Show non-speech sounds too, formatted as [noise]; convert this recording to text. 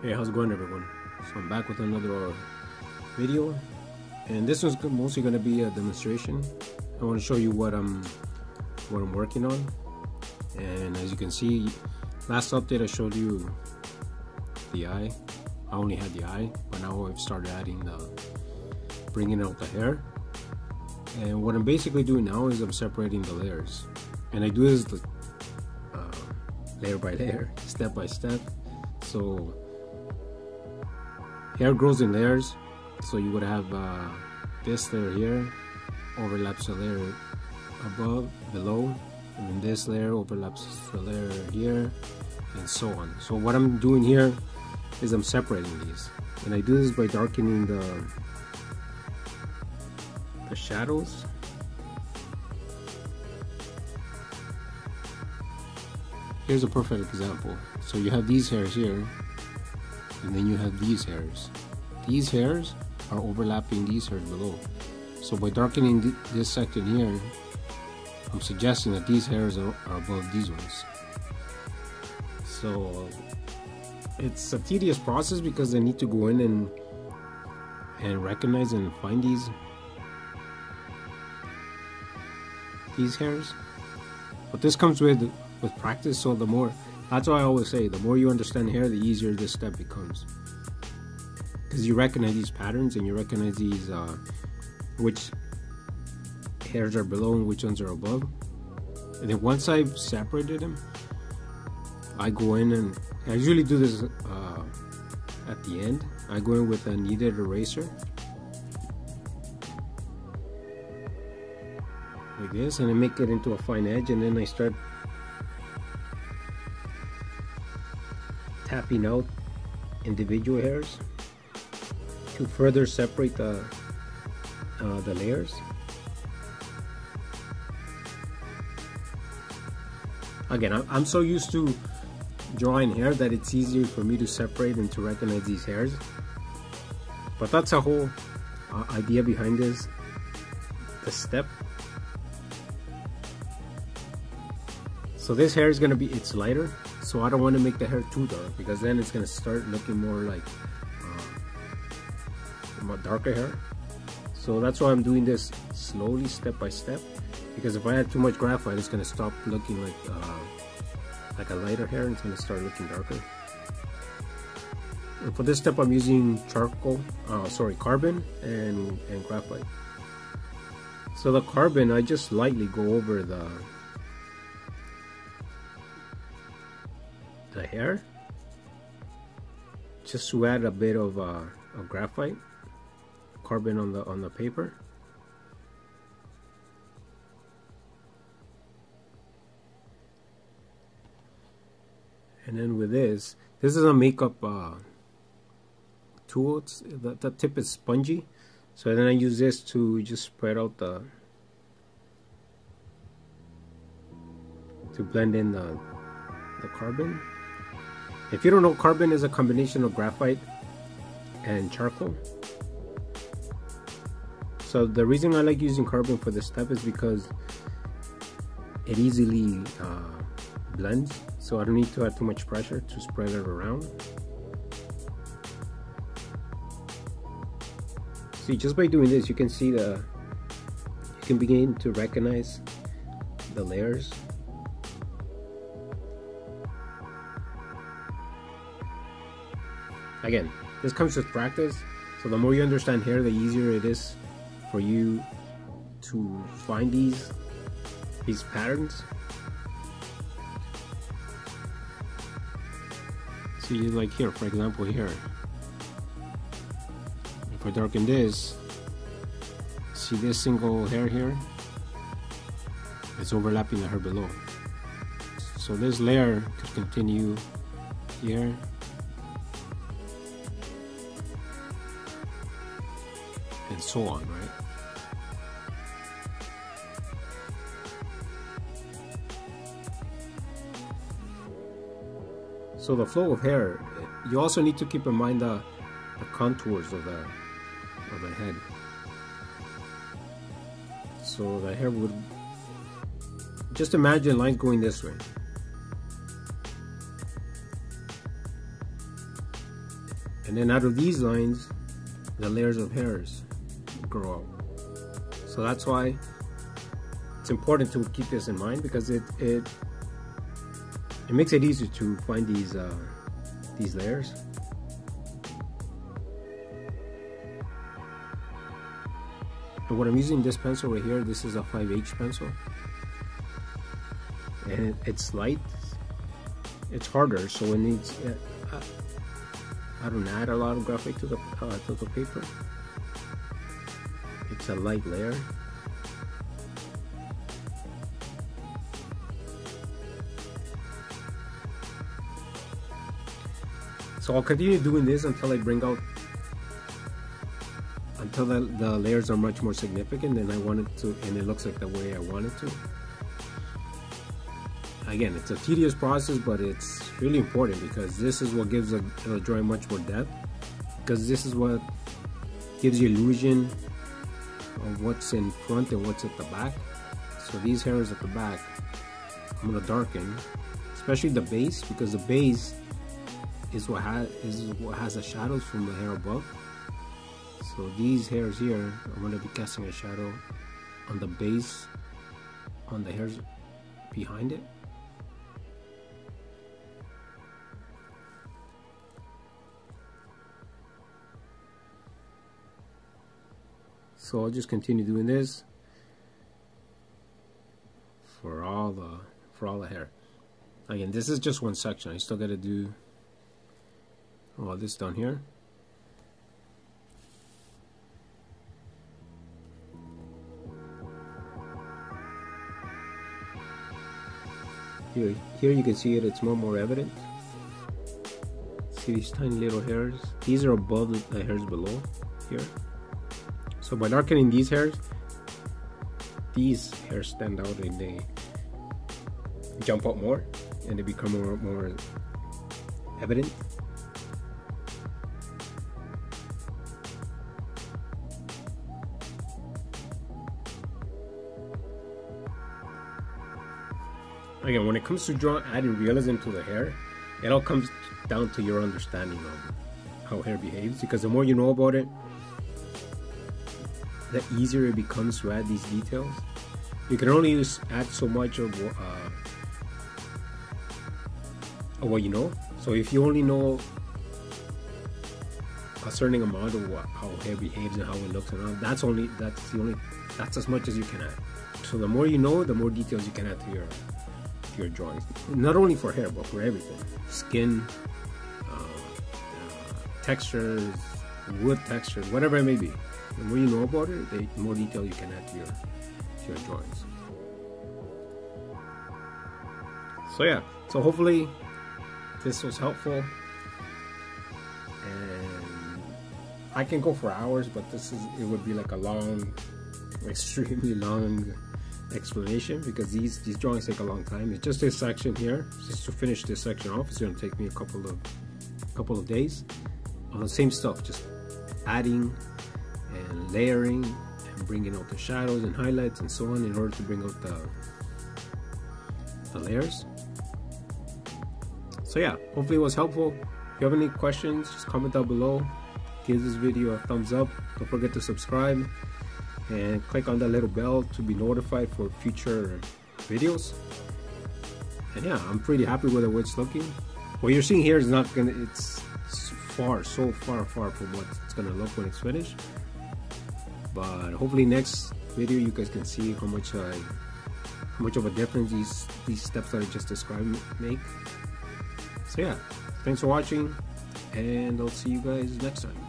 Hey, how's it going everyone? So I'm back with another video and this one's mostly going to be a demonstration. I want to show you what I'm what I'm working on and as you can see last update I showed you the eye I only had the eye but now I've started adding the bringing out the hair and what I'm basically doing now is I'm separating the layers and I do this uh, layer by layer step by step so hair grows in layers so you would have uh, this layer here overlaps the layer above below and then this layer overlaps the layer here and so on. So what I'm doing here is I'm separating these. And I do this by darkening the the shadows. Here's a perfect example. So you have these hairs here and then you have these hairs these hairs are overlapping these hairs below. So by darkening th this section here I'm suggesting that these hairs are, are above these ones. So it's a tedious process because I need to go in and and recognize and find these these hairs. But this comes with with practice so the more that's why I always say the more you understand hair the easier this step becomes because you recognize these patterns and you recognize these uh, which hairs are below and which ones are above. And then once I've separated them I go in and I usually do this uh, at the end. I go in with a kneaded eraser. Like this and I make it into a fine edge and then I start tapping out individual hairs to further separate the uh, the layers? Again I'm so used to drawing hair that it's easier for me to separate and to recognize these hairs. But that's a whole uh, idea behind this. The step. So this hair is gonna be it's lighter so I don't want to make the hair too dark because then it's gonna start looking more like darker hair. So that's why I'm doing this slowly step by step because if I add too much graphite it's gonna stop looking like uh, like a lighter hair and it's gonna start looking darker. And for this step I'm using charcoal uh, sorry carbon and and graphite. So the carbon I just lightly go over the the hair just to add a bit of, uh, of graphite carbon on the on the paper? And then with this this is a makeup uh, tool. It's, the, the tip is spongy. So then I use this to just spread out the to blend in the the carbon. If you don't know carbon is a combination of graphite and charcoal so the reason I like using carbon for this step is because it easily uh, blends so I don't need to add too much pressure to spread it around. See just by doing this you can see the you can begin to recognize the layers. Again this comes with practice so the more you understand hair the easier it is for you to find these these patterns. See like here for example here. If I darken this see this single hair here? It's overlapping the hair below. So this layer could continue here and so on right So the flow of hair, you also need to keep in mind the, the contours of the of the head. So the hair would just imagine lines going this way. and then out of these lines the layers of hairs grow out so that's why it's important to keep this in mind because it it it makes it easier to find these uh, these layers. And what I'm using this pencil right here this is a 5H pencil. And it, it's light. It's harder so it needs uh, I don't add a lot of graphite to the uh, to the paper a light layer. So I'll continue doing this until I bring out until the, the layers are much more significant than I want it to and it looks like the way I want it to. Again it's a tedious process but it's really important because this is what gives a, a drawing much more depth because this is what gives you illusion of what's in front and what's at the back. So these hairs at the back I'm gonna darken especially the base because the base is what has is what has the shadows from the hair above. So these hairs here I'm gonna be casting a shadow on the base on the hairs behind it so I'll just continue doing this. For all the for all the hair. Again this is just one section. I still got to do all this down here. Here here you can see it. It's more more evident. See these tiny little hairs? These are above the hairs below here so by darkening these hairs, these hairs stand out and they jump out more and they become more, more evident. Again, when it comes to drawing, adding realism to the hair, it all comes down to your understanding of how hair behaves because the more you know about it, the easier it becomes to add these details. You can only add so much of, uh, of what you know. So if you only know a certain amount of what, how hair behaves and how it looks and all, that's only that's the only that's as much as you can add. So the more you know, the more details you can add to your to your drawings. Not only for hair, but for everything: skin, uh, uh, textures, wood textures, whatever it may be. The more you know about it, the more detail you can add to your, to your drawings. So yeah, so hopefully this was helpful. And I can go for hours, but this is it would be like a long, [laughs] extremely long explanation because these these drawings take a long time. It's just this section here, just to finish this section off. It's gonna take me a couple of couple of days on the same stuff, just adding and layering and bringing out the shadows and highlights and so on in order to bring out the, the layers. So yeah, hopefully it was helpful. If you have any questions, just comment down below. Give this video a thumbs up. Don't forget to subscribe and click on that little bell to be notified for future videos. And yeah, I'm pretty happy with the way it's looking. What you're seeing here is not gonna, it's far, so far, far from what it's gonna look when it's finished but hopefully next video you guys can see how much I how much of a difference these these steps that I just described make. So yeah thanks for watching and I'll see you guys next time